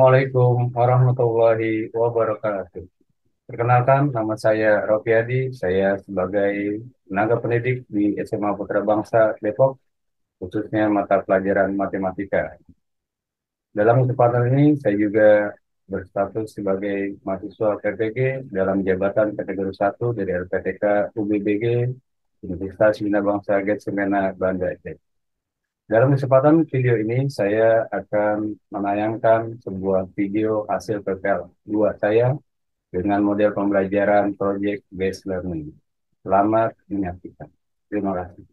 Assalamualaikum warahmatullahi wabarakatuh. Perkenalkan, nama saya Rofiadi. Saya sebagai tenaga pendidik di SMA Putra Bangsa Depok, khususnya mata pelajaran matematika. Dalam kesempatan ini, saya juga berstatus sebagai mahasiswa PPG dalam jabatan kategori 1 dari LPTK UBBG Universitas Bina Bangsa Getsemena Banda Aceh. Dalam kesempatan video ini, saya akan menayangkan sebuah video hasil PPL 2 saya dengan model pembelajaran Project Based Learning. Selamat menyaksikan. Terima kasih.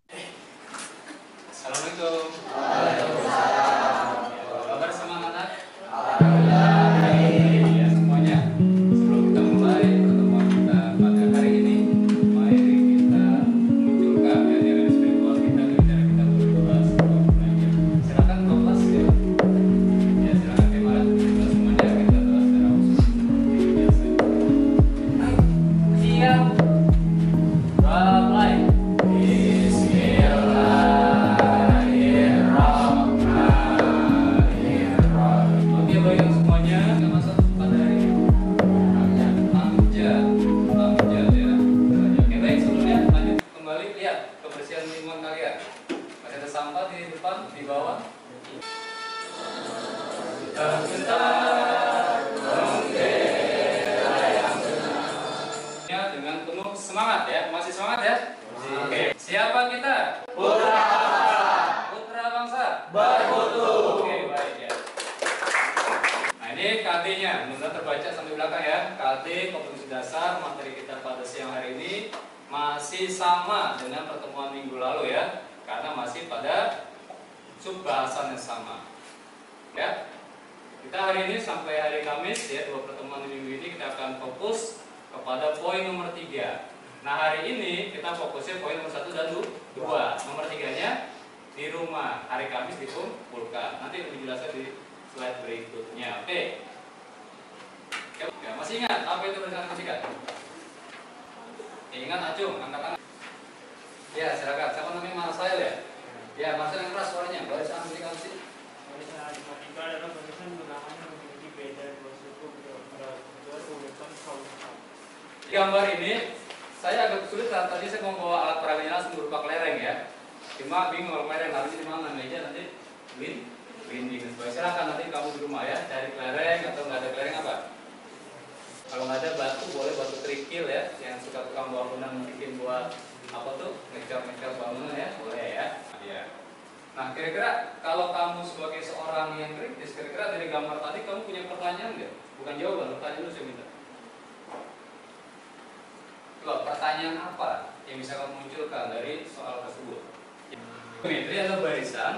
Dasar materi kita pada siang hari ini masih sama dengan pertemuan minggu lalu ya. Karena masih pada sub bahasan yang sama. Ya. Kita hari ini sampai hari Kamis ya, dua pertemuan minggu ini kita akan fokus kepada poin nomor tiga. Nah hari ini kita fokusnya poin nomor satu dan dua. Nomor tiganya di rumah hari Kamis dikumpulkan. Nanti jelasnya di slide berikutnya. Oke. Ya, masih ingat apa itu rencana fisika? Ya, ingat acung, angkat tangan. Ya, silakan. Siapa namanya Marcel ya? Ya, Marcel yang keras suaranya. Barisan fisika sih. Barisan matematika adalah barisan yang memiliki beda dua suku berdasarkan urutan solusi. Gambar ini saya agak kesulitan tadi saya mau bawa alat peraganya langsung berupa kelereng ya cuma bingung kalau kelereng harus di mana meja nanti win dan sebagainya silahkan nanti kamu di rumah ya cari kelereng atau nggak ada kelereng apa kalau nggak ada batu boleh batu kerikil ya yang suka tukang bangunan bikin buat apa tuh ngecor ngecor bangunan ya boleh ya ya nah kira-kira kalau kamu sebagai seorang yang kritis kira-kira dari gambar tadi kamu punya pertanyaan nggak bukan jawaban pertanyaan dulu saya minta Coba pertanyaan apa yang bisa kamu munculkan dari soal tersebut? Geometri adalah barisan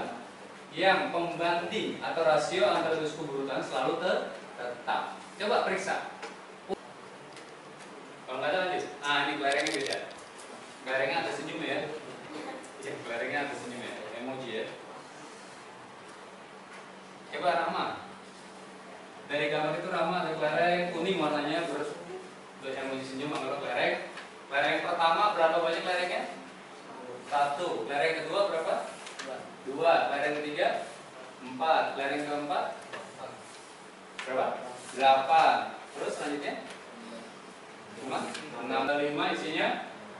yang pembanding atau rasio antara dua suku berurutan selalu tetap. Coba periksa. Kalau nggak ada lanjut. Nah ini kelerengnya beda. Kelerengnya ada senyum ya. Ya, kelerengnya ada senyum ya. Emoji ya. Coba Rama. Dari gambar itu Rama ada kelereng kuning warnanya terus emoji senyum anggap kelereng Lereng pertama berapa banyak lerengnya? Satu. Lereng kedua berapa? Dua. Lereng ketiga? Empat. Lereng keempat? Berapa? Delapan. Terus selanjutnya? Lima. Enam dan lima isinya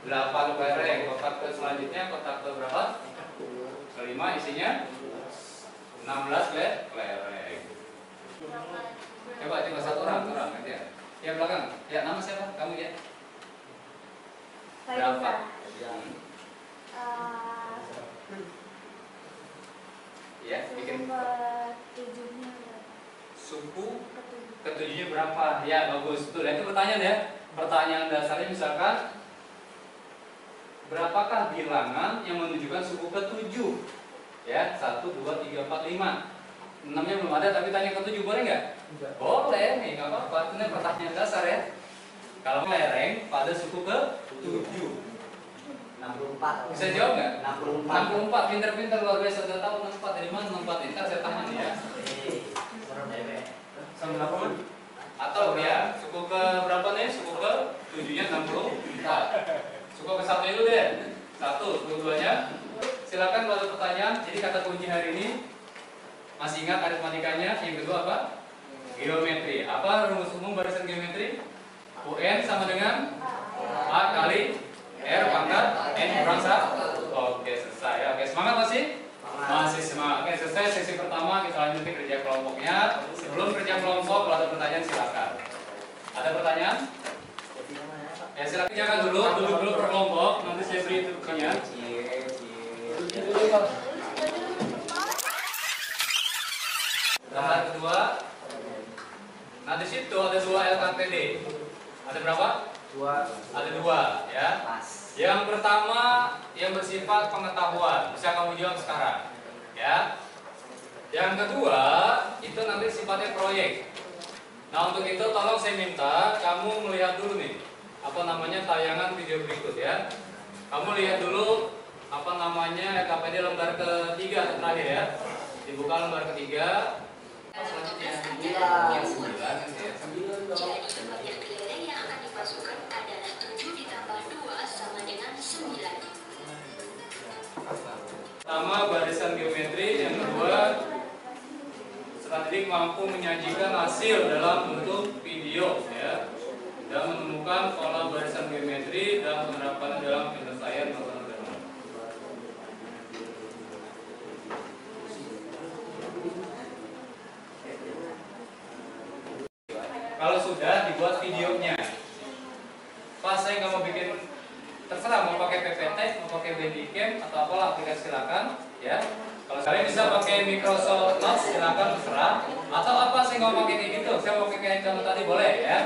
delapan lereng. Kotak ke selanjutnya kotak ke berapa? Kelima isinya enam belas lereng. Coba coba satu orang, orang aja. Ya belakang. Ya nama siapa? Kamu ya. Berapa? Ya, bikin suku ketujuhnya berapa? Ya bagus betul. Itu pertanyaan ya. Pertanyaan dasarnya misalkan berapakah bilangan yang menunjukkan suku ketujuh? Ya satu, dua, tiga, empat, lima. Enamnya belum ada tapi tanya ketujuh boleh nggak? Boleh nih, nggak apa-apa. Ini pertanyaan dasar ya. Kalau lereng pada suku ke 7 64 Bisa jawab nggak? 64 64, pinter-pinter luar biasa Sudah tahu 64 dari mana 64 ini? Ntar saya tanya nih ya Sama berapa man? Atau ya, suku ke berapa nih? Suku ke 7 nya 64 Suku ke satu itu deh. Satu, suku duanya Silakan ada pertanyaan. Jadi kata kunci hari ini Masih ingat aritmatikanya. Yang kedua apa? Geometri. Apa rumus umum barisan geometri? UN sama dengan A kali R pangkat N kurang 1 Oke selesai. Ya Oke semangat masih? Masih semangat. Oke selesai sesi pertama. Kita lanjut ke kerja kelompoknya. Sebelum kerja kelompok Kalau ada pertanyaan silakan. Ada pertanyaan? Ya silakan jangan dulu Duduk dulu per kelompok. Nanti saya beri instruksinya Gambar kedua. Nah di situ ada dua LKPD Ada berapa? dua. Ada dua ya. Yang pertama yang bersifat pengetahuan. Bisa kamu jawab sekarang, ya. Yang kedua itu nanti sifatnya proyek. Nah untuk itu tolong saya minta kamu melihat dulu nih apa namanya tayangan video berikut ya. Kamu lihat dulu apa namanya KPD lembar ketiga terakhir ya. Dibuka lembar ketiga. Selanjutnya sembilan ya. Jadi kembalian kelereng yang akan dimasukkan adalah 7 ditambah 2 sama dengan 9. Pertama barisan geometri, yang kedua strategi mampu menyajikan hasil dalam bentuk video ya dan menemukan pola barisan geometri dan penerapannya dalam penyelesaian masalah dalam. Kalau sudah dibuat videonya, pas saya nggak mau bikin terserah mau pakai PPT, mau pakai Bandicam atau apalah aplikasi silakan ya. Kalau kalian bisa pakai Microsoft Notes silakan terserah atau apa saya nggak mau pakai kayak gitu, saya mau pakai kayak contoh tadi boleh ya.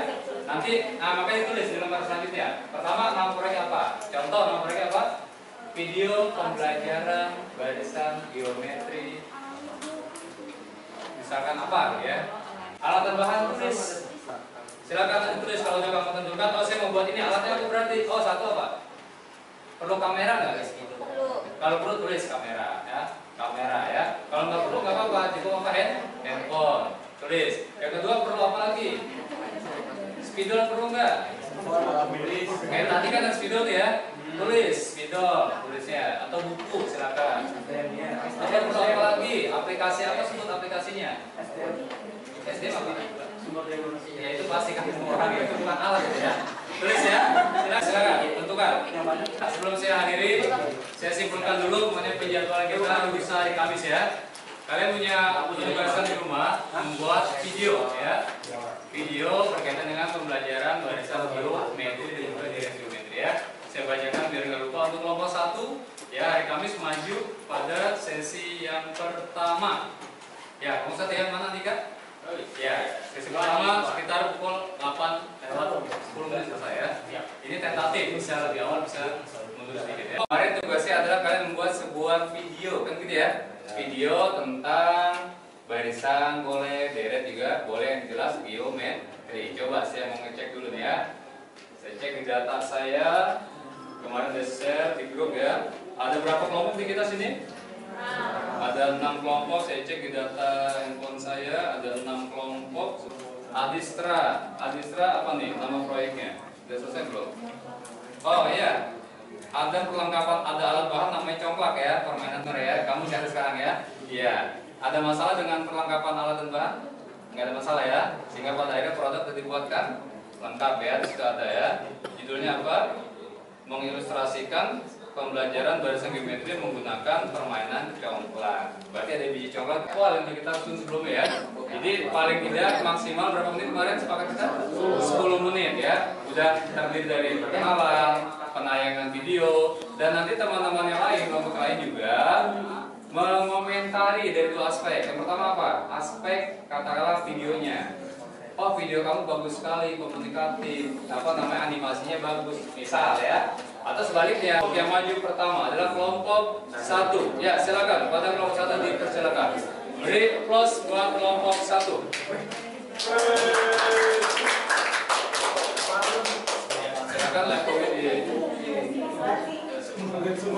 Nanti nah makanya tulis di lembar selanjutnya. Pertama nama proyek apa? Contoh nama proyek apa? Video pembelajaran barisan geometri misalkan apa ya? Alat dan bahan tulis Silakan tulis kalau udah kamu tentukan. Oh saya mau buat ini alatnya apa berarti? Oh satu apa? Perlu kamera nggak? Kalau perlu tulis kamera ya, kamera ya. Kalau nggak perlu nggak apa-apa, cukup apa hand? Handphone. Tulis. Yang kedua perlu apa lagi? Spidol perlu nggak? Kayak tadi kan ada spidol ya. Tulis spidol tulisnya atau buku silakan. Atau perlu apa lagi? Aplikasi apa sebut aplikasinya? SDM apa? Ya itu pasti kan orang ya, itu bukan alat ya. Tulis ya, silakan, silakan tentukan. Sebelum saya hadiri, saya simpulkan dulu mengenai penjadwalan kita bisa hari Kamis ya. Kalian punya tugasan di rumah membuat video ya, video berkaitan dengan pembelajaran barisan geometri dan juga geometri ya. Saya bacakan biar nggak lupa untuk kelompok satu ya hari Kamis maju pada sesi yang pertama. Ya, kelompok satu yang mana Dika? Ya, sesi pertama sekitar pukul 8 lewat 10 menit selesai ya. Ini tentatif, bisa lebih awal, bisa mundur sedikit ya. Kemarin tugasnya adalah kalian membuat sebuah video, kan gitu ya. Video tentang barisan boleh, deret juga boleh yang jelas geometri. Coba saya mau ngecek dulu nih ya. Saya cek di data saya. Kemarin udah share di grup ya. Ada berapa kelompok di kita sini? Ada enam kelompok, saya cek di data handphone saya ada enam kelompok. Adistra, Adistra apa nih nama proyeknya? Sudah selesai belum? Oh iya, ada perlengkapan, ada alat bahan namanya congklak ya, permainan ya. Kamu cari sekarang ya. Iya. Ada masalah dengan perlengkapan alat dan bahan? Nggak ada masalah ya. Sehingga pada akhirnya produk sudah dibuatkan lengkap ya. Situ ada ya. Judulnya apa? Mengilustrasikan pembelajaran barisan geometri menggunakan permainan congklak. Berarti ada biji congklak awal yang kita susun sebelumnya ya. Jadi paling tidak maksimal berapa menit kemarin sepakat kita? 10 menit ya. Udah terdiri dari perkenalan, penayangan video, dan nanti teman-teman yang lain, kelompok lain juga mengomentari dari dua aspek. Yang pertama apa? Aspek katakanlah videonya. Oh video kamu bagus sekali, komunikatif, apa namanya animasinya bagus, misal ya. Atau sebaliknya, kelompok yang maju pertama adalah kelompok satu. Ya silakan, pada kelompok satu dipersilakan. Beri plus buat kelompok satu. Silakan di Assalamualaikum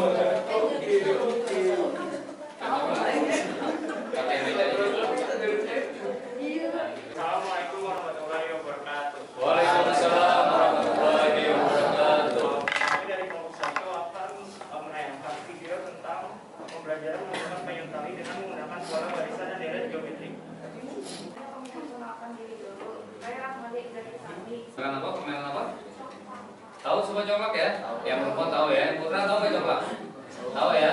warahmatullahi wabarakatuh. Waalaikumsalam warahmatullahi wabarakatuh. Kami dari kelompok satu akan eh, menayangkan video tentang pembelajaran menggunakan payung tali dengan menggunakan suara barisan dan deret geometrik. memperkenalkan diri dulu. Saya Rahmadi dari Sandi. Makan apa? Permainan apa? Tahu semua congklak ya? Yang perempuan tahu ya? Putra tahu nggak congklak? Tahu ya?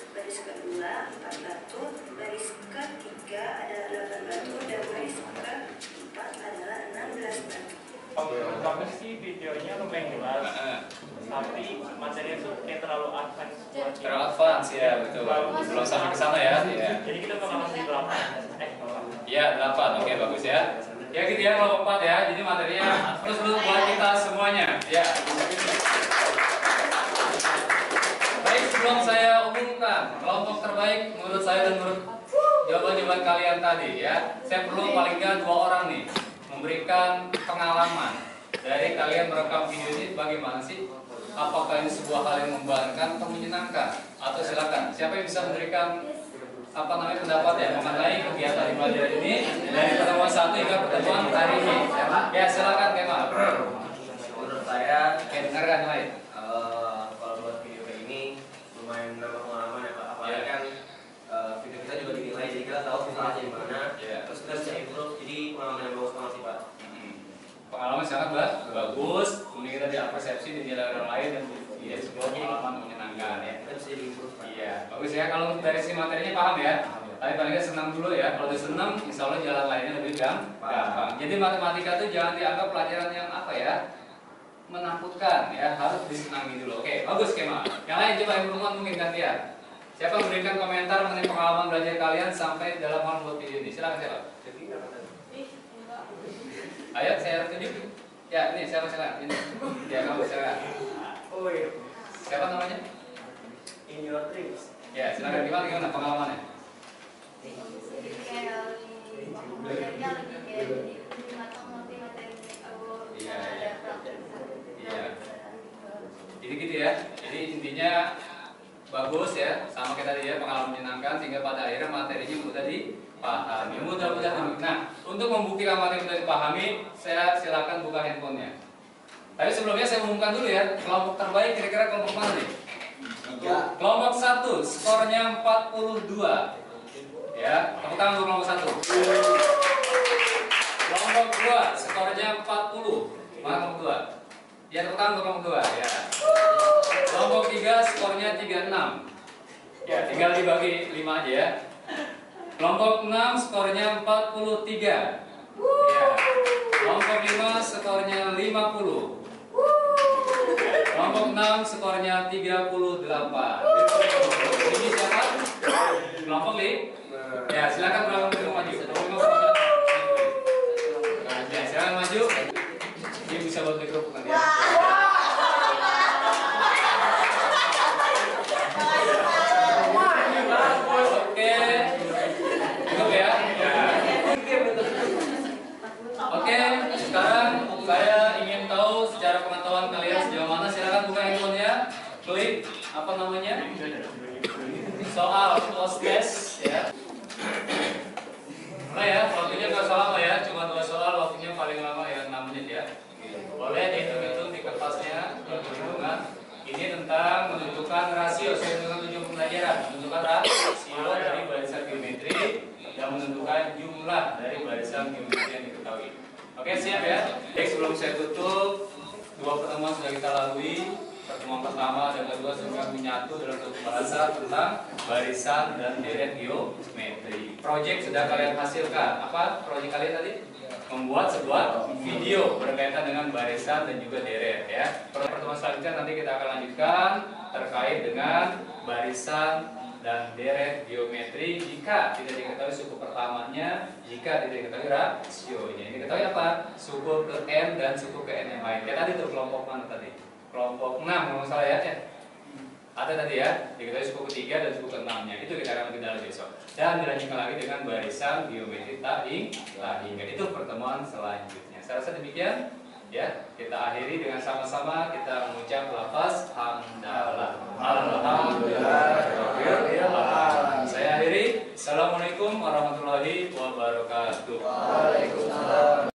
Kedua empat batu, baris ketiga adalah delapan batu, dan baris keempat adalah enam belas batu. Tapi sih videonya lumayan jelas, tapi materinya tuh kayak terlalu advance buat kita. Terlalu advance ya betul. Belum sampai ke sana ya. Iya. Jadi kita bakalan di. Eh. Iya, delapan. Oke, bagus ya. Ya gitu ya kalau empat ya. Jadi materinya terus dulu buat kita semuanya. Ya. Baik, sebelum saya kelompok terbaik menurut saya dan menurut jawaban-jawaban kalian tadi ya, saya perlu paling nggak dua orang nih memberikan pengalaman dari kalian merekam video ini bagaimana sih? Apakah ini sebuah hal yang membanggakan atau menyenangkan? Atau silakan, siapa yang bisa memberikan apa namanya pendapat ya mengenai kegiatan di pelajaran ini dari pertemuan satu hingga pertemuan hari ini. Ya silakan Kemal. Menurut saya, dengarkan yang lain. eh, kalau buat video kayak ini lumayan menambah pengalaman ya Pak. Apalagi Iya. kan eh, video kita juga dinilai, jadi kita tahu kesalahannya di mana. Iya. Terus kita bisa improve, jadi pengalaman yang bagus banget sih Pak. Hmm. Pengalaman sangat ba- bagus, kemudian kita diapresiasi dinilai orang lain dan ya sebuah pengalaman menyenangkan ya. Kita bisa di improve Pak. Iya, bagus ya. Materinya paham ya. Tapi paling nggak senang dulu ya. Kalau udah senang, insya Allah jalan lainnya lebih gam- gampang. Jadi matematika itu jangan dianggap pelajaran yang apa ya menakutkan ya. Harus disenangi dulu. Oke, bagus Kemal. Yang lain coba yang berhubungan mungkin gantian. Siapa memberikan komentar mengenai pengalaman belajar kalian sampai dalam hal buat video ini? Silakan siapa? Ayo saya tunjuk. Ya, ini siapa silakan. Ini. Ya kamu silakan. Oh iya, Siapa namanya? in your dreams. Ya, silakan gimana gimana pengalamannya? Jadi Iya, iya. gitu ya. Jadi intinya bagus ya, sama kita tadi ya pengalaman menyenangkan sehingga pada akhirnya materinya mudah dipahami. Mudah-mudahan dulu. Nah, untuk membuktikan materi mudah dipahami, saya silakan buka handphonenya. Tapi sebelumnya saya umumkan dulu ya, kelompok terbaik kira-kira kelompok mana nih? Kelompok satu, skornya 42. Ya, tepuk tangan untuk kelompok satu. Kelompok dua, skornya 40. Mana kelompok dua? Ya, tepuk tangan untuk kelompok dua. Ya. Kelompok tiga, skornya 36. Ya, tinggal dibagi 5 aja ya. Kelompok 6, skornya 43. Ya. Kelompok 5, skornya 50. Kelompok 6 skornya 38. Ini siapa? Kelompok li? Ya, silakan. Kelompok lima maju. Ya, silakan maju. Ini bisa buat mikrofon nanti. ya. Oke. Cukup ya? Ya. secara pengetahuan kalian sejauh mana silakan buka handphonenya klik apa namanya? Soal post test ya. Mulai ya waktunya nggak lama ya cuma dua soal waktunya paling lama ya 6 menit ya. Boleh dihitung-hitung di kertasnya perhitungan. Ini tentang menentukan rasio sesuai dengan tujuan pembelajaran. Menentukan rasio dari barisan geometri dan menentukan jumlah dari barisan geometri yang diketahui. Oke siap ya? Baik sebelum saya tutup dua pertemuan sudah kita lalui pertemuan pertama dan kedua sudah menyatu dalam satu bahasa tentang barisan dan deret geometri. Proyek sudah kalian hasilkan. Apa proyek kalian tadi? Membuat sebuah video berkaitan dengan barisan dan juga deret ya. Pertemuan selanjutnya nanti kita akan lanjutkan terkait dengan barisan dan deret geometri jika tidak diketahui suku pertamanya, jika tidak diketahui rasionya. Ini diketahui apa? Suku ke n dan suku ke n yang lain. Ya tadi tuh kelompok mana tadi? Kelompok 6 kalau salah ya. Ada tadi ya, diketahui suku ketiga dan suku keenamnya. Itu kita akan kita besok. Dan dilanjutkan lagi dengan barisan geometri tak hingga itu pertemuan selanjutnya. Saya rasa demikian. Ya, kita akhiri dengan sama-sama kita mengucap lafaz hamdalah. Alhamdulillah. Saya akhiri. Assalamualaikum warahmatullahi wabarakatuh. Waalaikumsalam